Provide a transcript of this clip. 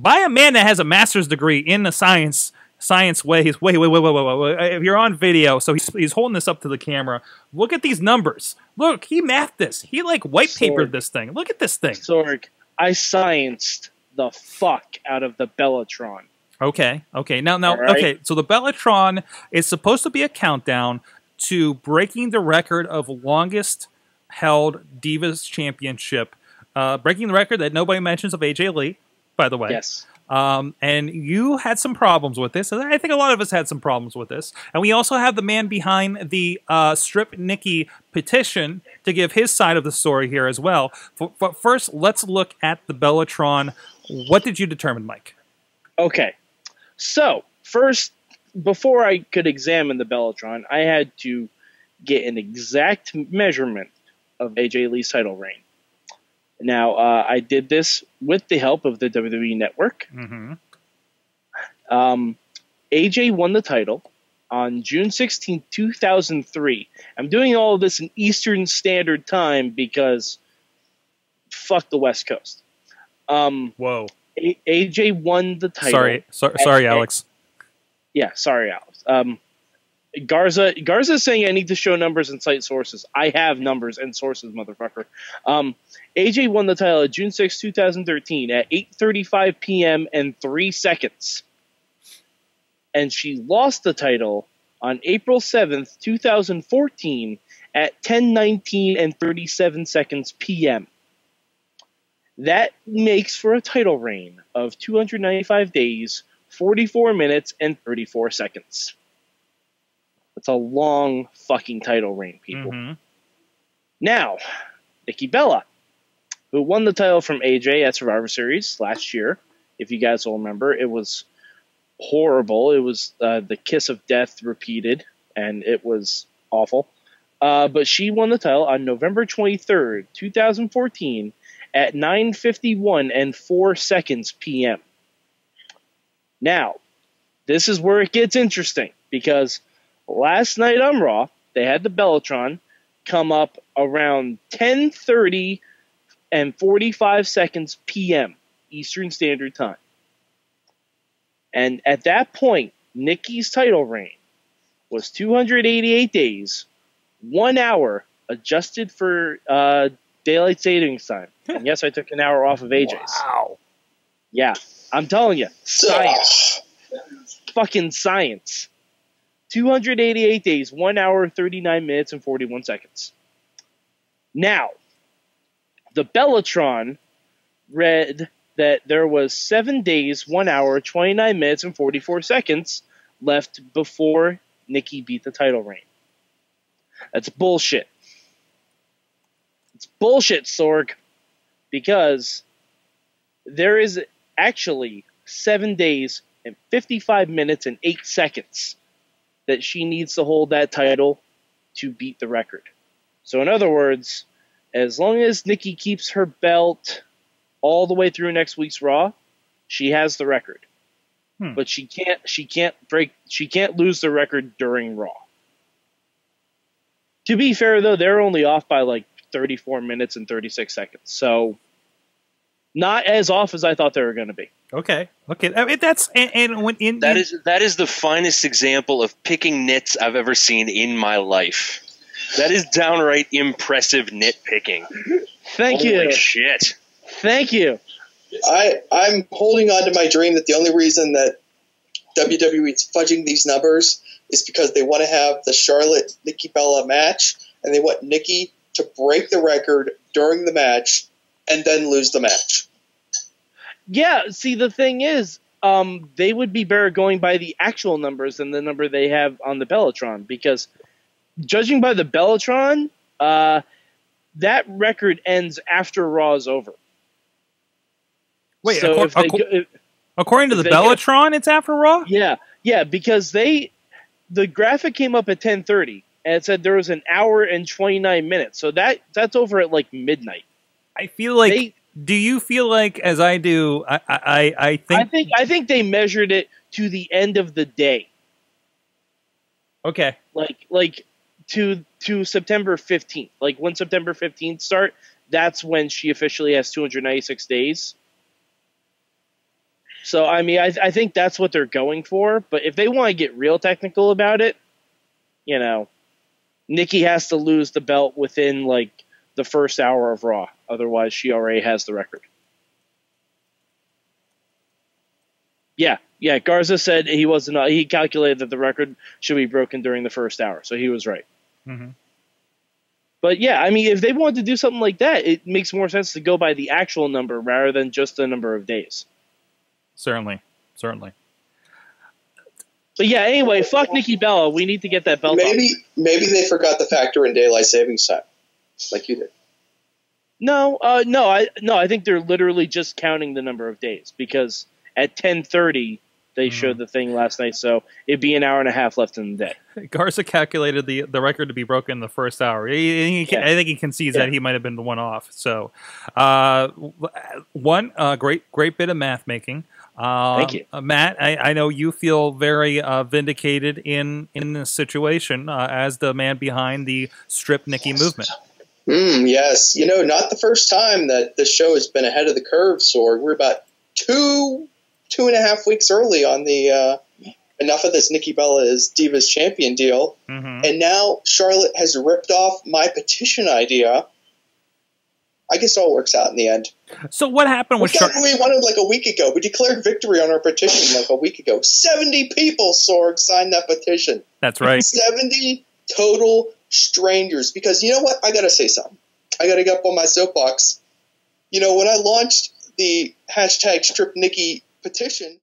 by a man that has a master's degree in the science science ways. Wait, wait, wait, wait, wait, wait. If you're on video, so he's, he's holding this up to the camera. Look at these numbers. Look, he mathed this. He like white papered this thing. Look at this thing. Sorg, I scienced the fuck out of the Bellatron. Okay, okay. Now, now, right. okay. So the Bellatron is supposed to be a countdown to breaking the record of longest held Divas Championship, uh, breaking the record that nobody mentions of AJ Lee, by the way. Yes. Um, and you had some problems with this. and I think a lot of us had some problems with this. And we also have the man behind the uh, Strip Nikki petition to give his side of the story here as well. F- But first, let's look at the Bellatron. What did you determine, Mike? Okay. So, first, before I could examine the Bellatron, I had to get an exact measurement of AJ Lee's title reign. Now, uh, I did this with the help of the WWE Network. Mm-hmm. Um, AJ won the title on June 16, 2003. I'm doing all of this in Eastern Standard Time because fuck the West Coast. Um, Whoa. A- AJ won the title. Sorry, so, sorry, Alex. Yeah, sorry, Alex. Um, Garza Garza is saying I need to show numbers and cite sources. I have numbers and sources, motherfucker. Um, AJ won the title at June 6, 2013 at 8:35 p.m. and 3 seconds. And she lost the title on April 7th, 2014 at 10:19 and 37 seconds p.m. That makes for a title reign of 295 days, 44 minutes, and 34 seconds. That's a long fucking title reign, people. Mhm. Now, Nikki Bella, who won the title from AJ at Survivor Series last year, if you guys will remember, it was horrible. It was uh, the kiss of death repeated, and it was awful. Uh, but she won the title on November 23rd, 2014, at 9:51 and 4 seconds p.m. Now, this is where it gets interesting because last night on Raw, they had the Bellatron come up around 10:30 and 45 seconds p.m. Eastern Standard Time. And at that point, Nikki's title reign was 288 days, one hour adjusted for uh, daylight savings time. and yes, I took an hour off of AJ's. Wow. Yeah, I'm telling you, science, fucking science. 288 days, 1 hour, 39 minutes, and 41 seconds. Now, the Bellatron read that there was 7 days, 1 hour, 29 minutes, and 44 seconds left before Nikki beat the title reign. That's bullshit. It's bullshit, Sorg. Because there is actually 7 days and 55 minutes and 8 seconds that she needs to hold that title to beat the record. So, in other words, as long as Nikki keeps her belt all the way through next week's Raw, she has the record. Hmm. But she can't she can't break she can't lose the record during Raw. To be fair though, they're only off by like 34 minutes and 36 seconds. So not as off as I thought they were going to be. Okay. Okay. I mean, that's and, and when in That in- is that is the finest example of picking nits I've ever seen in my life. That is downright impressive nitpicking. Thank you. Holy you. shit! Thank you. I I'm holding on to my dream that the only reason that WWE is fudging these numbers is because they want to have the Charlotte Nikki Bella match, and they want Nikki to break the record during the match and then lose the match. Yeah, see the thing is, um, they would be better going by the actual numbers than the number they have on the Bellatron because judging by the Bellatron, uh, that record ends after Raw is over. wait. so accor- if they acco- go, if- according to if the they go- it's after Raw. yeah, yeah, because they the graphic came up at ten thirty and it said there was an hour and twenty nine minutes, so that that's over at like midnight. I feel like. They- do you feel like, as I do, I I, I think, I think I think they measured it to the end of the day. okay. like like to to September 15th. Like when September 15th start, that's when she officially has 296 days. So I mean, I, I think that's what they're going for. But if they want to get real technical about it, you know, Nikki has to lose the belt within like the first hour of Raw. Otherwise, she already has the record. Yeah, yeah. Garza said he wasn't. uh, He calculated that the record should be broken during the first hour, so he was right. hmm But yeah, I mean, if they wanted to do something like that, it makes more sense to go by the actual number rather than just the number of days. Certainly, certainly. But yeah, anyway, fuck Nikki Bella. We need to get that belt. off. Maybe maybe they forgot the factor in daylight savings time, like you did. No, uh, no, I no, I think they're literally just counting the number of days because at ten thirty they Mhm. showed the thing last night, so it'd be an hour and a half left in the day. Garza calculated the the record to be broken in the first hour. He, he, Yeah. I think he concedes Yeah. that he might have been the one off. So, uh, one uh, great great bit of math making. Uh, Thank you. uh, Matt. I, I know you feel very uh, vindicated in in this situation uh, as the man behind the strip Nikki movement. Mm, yes, you know, not the first time that this show has been ahead of the curve. Sorg, we're about two two and a half weeks early on the uh, enough of this Nikki Bella is Divas champion deal, hmm and now Charlotte has ripped off my petition idea. I guess it all works out in the end. So, what happened with got Char- we wanted like a week ago. We declared victory on our petition like a week ago. Seventy people, Sorg, signed that petition. That's right. 70 total strangers. Because you know what? I got to say something. I got to get up on my soapbox. You know, when I launched the hashtag Strip Nikki petition,